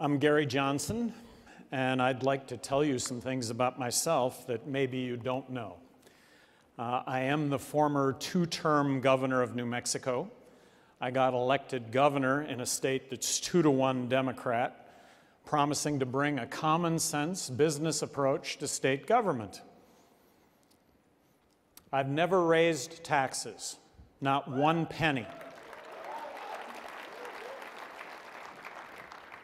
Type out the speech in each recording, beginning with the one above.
I'm Gary Johnson, and I'd like to tell you some things about myself that maybe you don't know. Uh, I am the former two term governor of New Mexico. I got elected governor in a state that's two to one Democrat, promising to bring a common sense business approach to state government. I've never raised taxes, not one penny.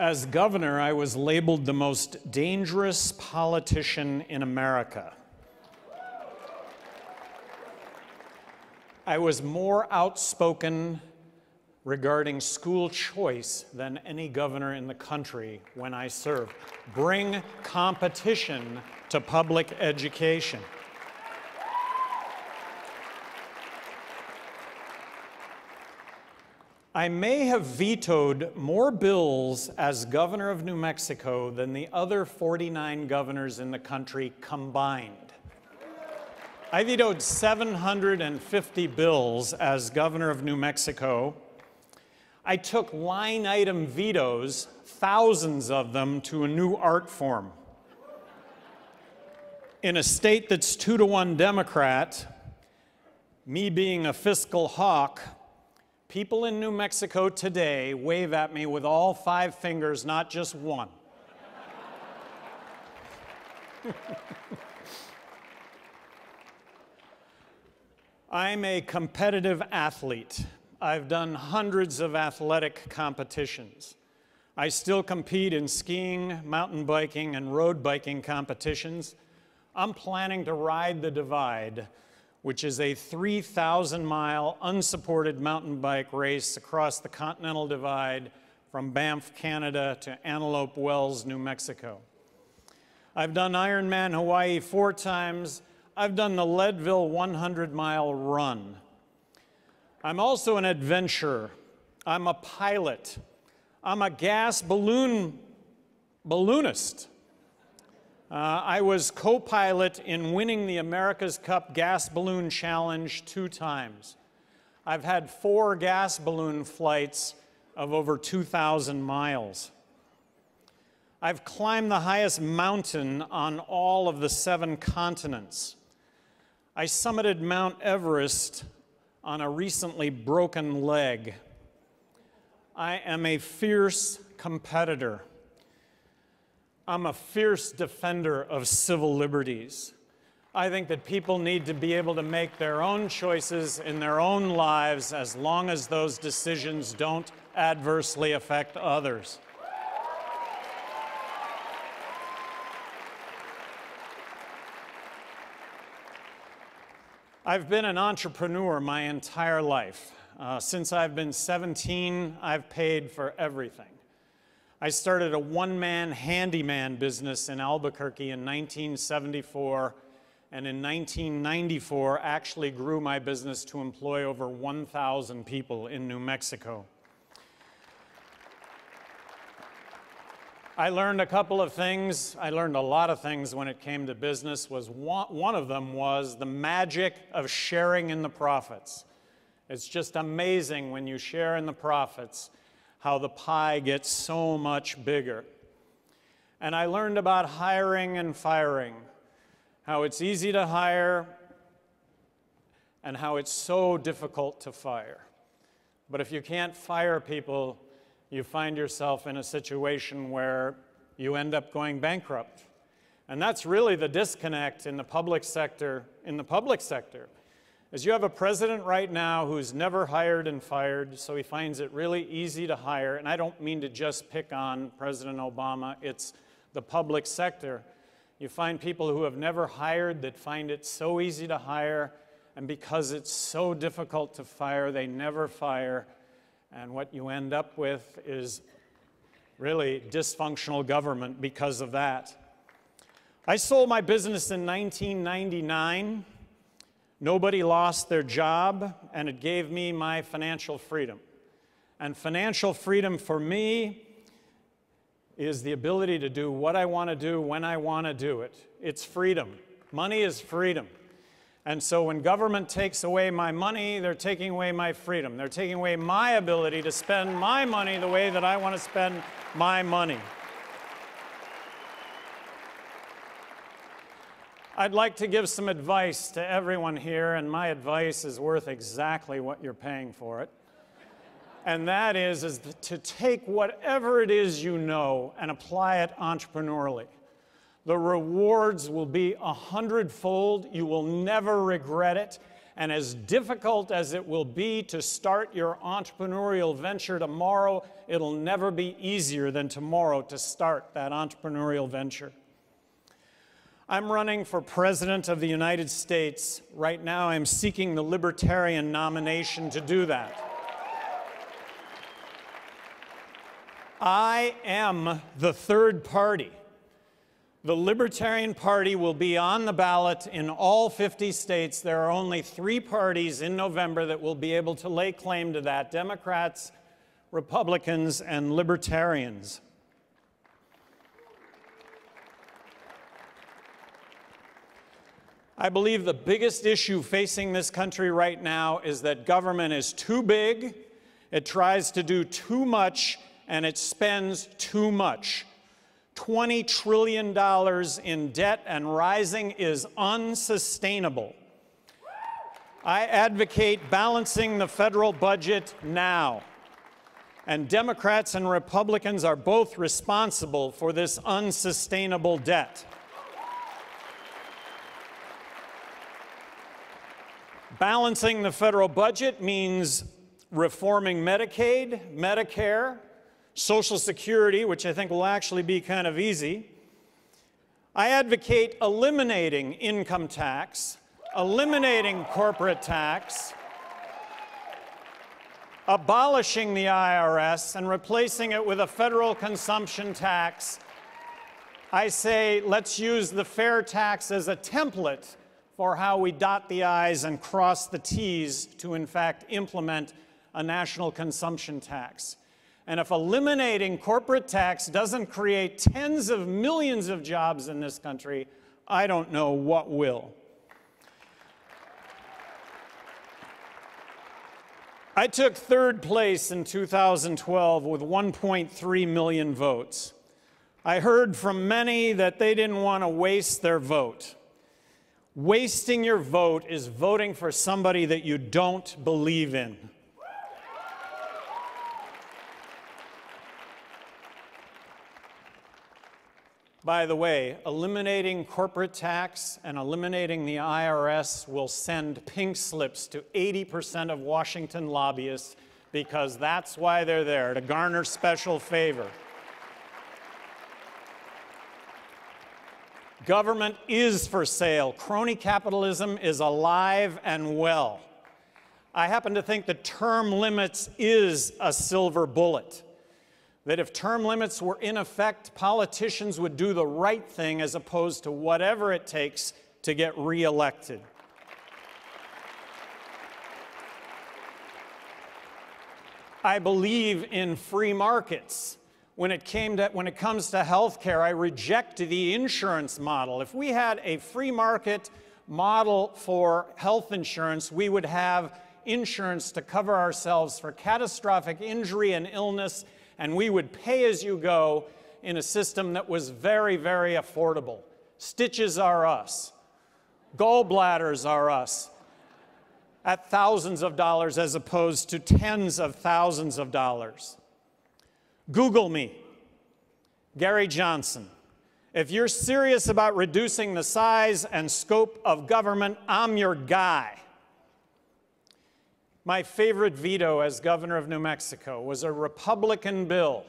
As governor, I was labeled the most dangerous politician in America. I was more outspoken regarding school choice than any governor in the country when I served. Bring competition to public education. I may have vetoed more bills as governor of New Mexico than the other 49 governors in the country combined. I vetoed 750 bills as governor of New Mexico. I took line item vetoes, thousands of them, to a new art form. In a state that's two to one Democrat, me being a fiscal hawk, People in New Mexico today wave at me with all five fingers, not just one. I'm a competitive athlete. I've done hundreds of athletic competitions. I still compete in skiing, mountain biking, and road biking competitions. I'm planning to ride the divide which is a 3,000 mile unsupported mountain bike race across the Continental Divide from Banff, Canada to Antelope Wells, New Mexico. I've done Ironman Hawaii four times. I've done the Leadville 100 mile run. I'm also an adventurer. I'm a pilot. I'm a gas balloon balloonist. Uh, I was co pilot in winning the America's Cup Gas Balloon Challenge two times. I've had four gas balloon flights of over 2,000 miles. I've climbed the highest mountain on all of the seven continents. I summited Mount Everest on a recently broken leg. I am a fierce competitor. I'm a fierce defender of civil liberties. I think that people need to be able to make their own choices in their own lives as long as those decisions don't adversely affect others. I've been an entrepreneur my entire life. Uh, since I've been 17, I've paid for everything. I started a one man handyman business in Albuquerque in 1974, and in 1994 actually grew my business to employ over 1,000 people in New Mexico. I learned a couple of things. I learned a lot of things when it came to business. Was one, one of them was the magic of sharing in the profits. It's just amazing when you share in the profits how the pie gets so much bigger. And I learned about hiring and firing, how it's easy to hire and how it's so difficult to fire. But if you can't fire people, you find yourself in a situation where you end up going bankrupt. And that's really the disconnect in the public sector, in the public sector is you have a president right now who's never hired and fired, so he finds it really easy to hire. And I don't mean to just pick on President Obama, it's the public sector. You find people who have never hired that find it so easy to hire, and because it's so difficult to fire, they never fire. And what you end up with is really dysfunctional government because of that. I sold my business in 1999. Nobody lost their job, and it gave me my financial freedom. And financial freedom for me is the ability to do what I want to do when I want to do it. It's freedom. Money is freedom. And so when government takes away my money, they're taking away my freedom. They're taking away my ability to spend my money the way that I want to spend my money. I'd like to give some advice to everyone here, and my advice is worth exactly what you're paying for it. And that is, is to take whatever it is you know and apply it entrepreneurially. The rewards will be a hundredfold. You will never regret it. And as difficult as it will be to start your entrepreneurial venture tomorrow, it'll never be easier than tomorrow to start that entrepreneurial venture. I'm running for President of the United States. Right now, I'm seeking the Libertarian nomination to do that. I am the third party. The Libertarian Party will be on the ballot in all 50 states. There are only three parties in November that will be able to lay claim to that Democrats, Republicans, and Libertarians. I believe the biggest issue facing this country right now is that government is too big, it tries to do too much, and it spends too much. $20 trillion in debt and rising is unsustainable. I advocate balancing the federal budget now. And Democrats and Republicans are both responsible for this unsustainable debt. Balancing the federal budget means reforming Medicaid, Medicare, Social Security, which I think will actually be kind of easy. I advocate eliminating income tax, eliminating corporate tax, abolishing the IRS and replacing it with a federal consumption tax. I say let's use the fair tax as a template for how we dot the I's and cross the T's to, in fact, implement a national consumption tax. And if eliminating corporate tax doesn't create tens of millions of jobs in this country, I don't know what will. I took third place in 2012 with 1.3 million votes. I heard from many that they didn't want to waste their vote. Wasting your vote is voting for somebody that you don't believe in. By the way, eliminating corporate tax and eliminating the IRS will send pink slips to 80% of Washington lobbyists because that's why they're there, to garner special favor. Government is for sale. Crony capitalism is alive and well. I happen to think that term limits is a silver bullet. That if term limits were in effect, politicians would do the right thing as opposed to whatever it takes to get reelected. I believe in free markets when it, came to, when it comes to health care, I reject the insurance model. If we had a free market model for health insurance, we would have insurance to cover ourselves for catastrophic injury and illness, and we would pay as you go in a system that was very, very affordable. Stitches are us. Gallbladders are us at thousands of dollars as opposed to tens of thousands of dollars. Google me, Gary Johnson. If you're serious about reducing the size and scope of government, I'm your guy. My favorite veto as governor of New Mexico was a Republican bill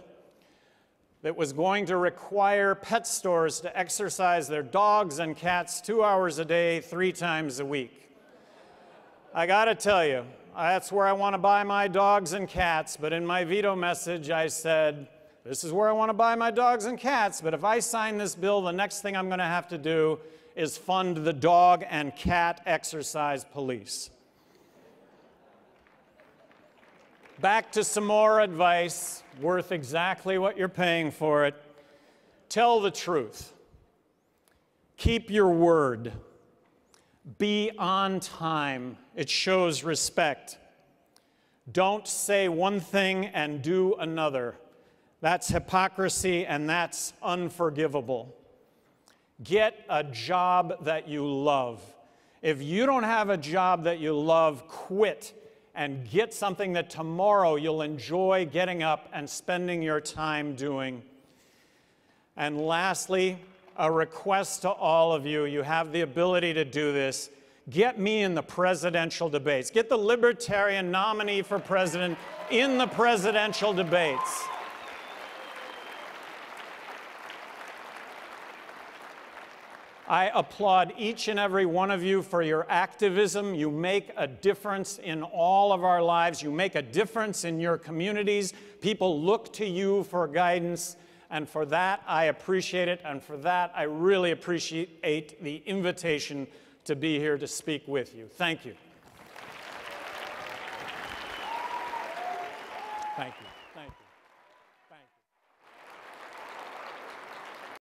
that was going to require pet stores to exercise their dogs and cats two hours a day, three times a week. I gotta tell you, that's where I want to buy my dogs and cats. But in my veto message, I said, this is where I want to buy my dogs and cats. But if I sign this bill, the next thing I'm going to have to do is fund the dog and cat exercise police. Back to some more advice, worth exactly what you're paying for it. Tell the truth. Keep your word. Be on time. It shows respect. Don't say one thing and do another. That's hypocrisy and that's unforgivable. Get a job that you love. If you don't have a job that you love, quit and get something that tomorrow you'll enjoy getting up and spending your time doing. And lastly, a request to all of you you have the ability to do this. Get me in the presidential debates. Get the Libertarian nominee for president in the presidential debates. I applaud each and every one of you for your activism. You make a difference in all of our lives. You make a difference in your communities. People look to you for guidance. And for that, I appreciate it. And for that, I really appreciate the invitation to be here to speak with you. Thank you. Thank you.